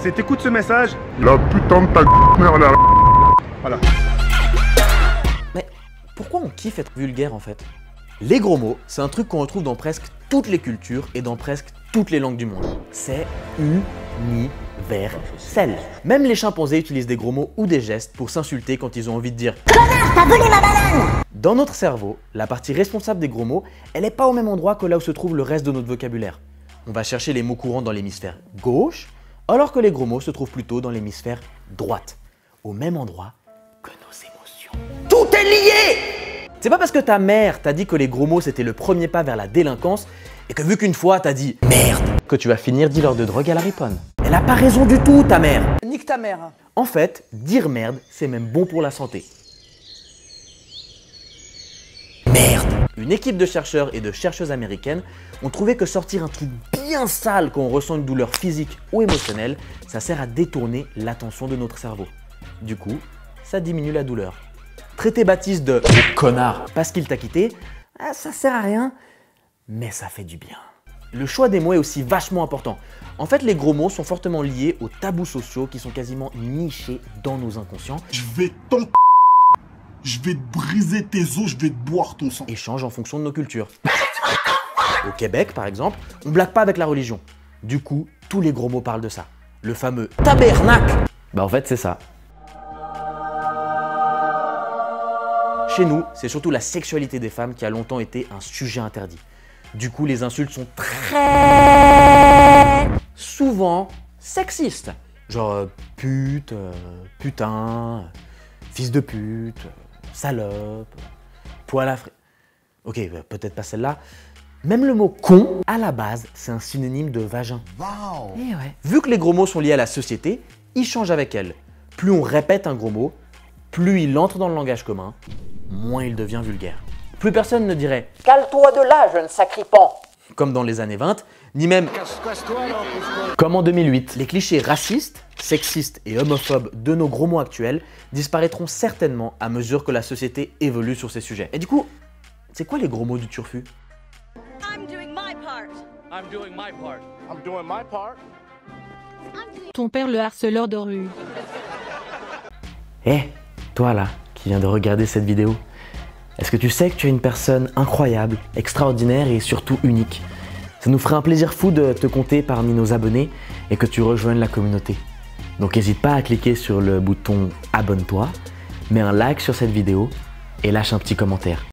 c'est t'écoutes ce message. La putain de ta mère là. Voilà. Mais pourquoi on kiffe être vulgaire en fait? Les gros mots, c'est un truc qu'on retrouve dans presque toutes les cultures et dans presque toutes les langues du monde. C'est universel. Même les chimpanzés utilisent des gros mots ou des gestes pour s'insulter quand ils ont envie de dire Connard, t'as volé ma banane Dans notre cerveau, la partie responsable des gros mots, elle n'est pas au même endroit que là où se trouve le reste de notre vocabulaire. On va chercher les mots courants dans l'hémisphère gauche, alors que les gros mots se trouvent plutôt dans l'hémisphère droite, au même endroit que nos émotions. Tout est lié C'est pas parce que ta mère t'a dit que les gros mots c'était le premier pas vers la délinquance et que vu qu'une fois t'as dit merde que tu vas finir dealer de drogue à la riponne. Elle a pas raison du tout ta mère Nique ta mère. En fait, dire merde c'est même bon pour la santé. Merde Une équipe de chercheurs et de chercheuses américaines ont trouvé que sortir un truc bien sale quand on ressent une douleur physique ou émotionnelle, ça sert à détourner l'attention de notre cerveau. Du coup, ça diminue la douleur. Traiter Baptiste de connard parce qu'il t'a quitté, ah, ça sert à rien, mais ça fait du bien. Le choix des mots est aussi vachement important. En fait, les gros mots sont fortement liés aux tabous sociaux qui sont quasiment nichés dans nos inconscients Je vais. Je vais te briser tes os, je vais te boire ton sang. et changent en fonction de nos cultures. Au Québec, par exemple, on blague pas avec la religion. Du coup, tous les gros mots parlent de ça. Le fameux tabernacle. Bah en fait, c'est ça. Chez nous, c'est surtout la sexualité des femmes qui a longtemps été un sujet interdit. Du coup, les insultes sont très souvent sexistes. Genre euh, pute, euh, putain, euh, fils de pute, salope, poil à fri- Ok, euh, peut-être pas celle-là. Même le mot con, à la base, c'est un synonyme de vagin. Eh ouais. Vu que les gros mots sont liés à la société, ils changent avec elle. Plus on répète un gros mot, plus il entre dans le langage commun, moins il devient vulgaire. Plus personne ne dirait Cale-toi de là, jeune sacripant. Comme dans les années 20, ni même comme en 2008. Les clichés racistes, sexistes et homophobes de nos gros mots actuels disparaîtront certainement à mesure que la société évolue sur ces sujets. Et du coup, c'est quoi les gros mots du turfu? I'm doing my part. I'm doing my part. I'm doing my part. Ton père le harceleur de rue. Eh, toi là, qui viens de regarder cette vidéo, est-ce que tu sais que tu es une personne incroyable, extraordinaire et surtout unique? Ça nous ferait un plaisir fou de te compter parmi nos abonnés et que tu rejoignes la communauté. Donc n'hésite pas à cliquer sur le bouton abonne-toi, mets un like sur cette vidéo et lâche un petit commentaire.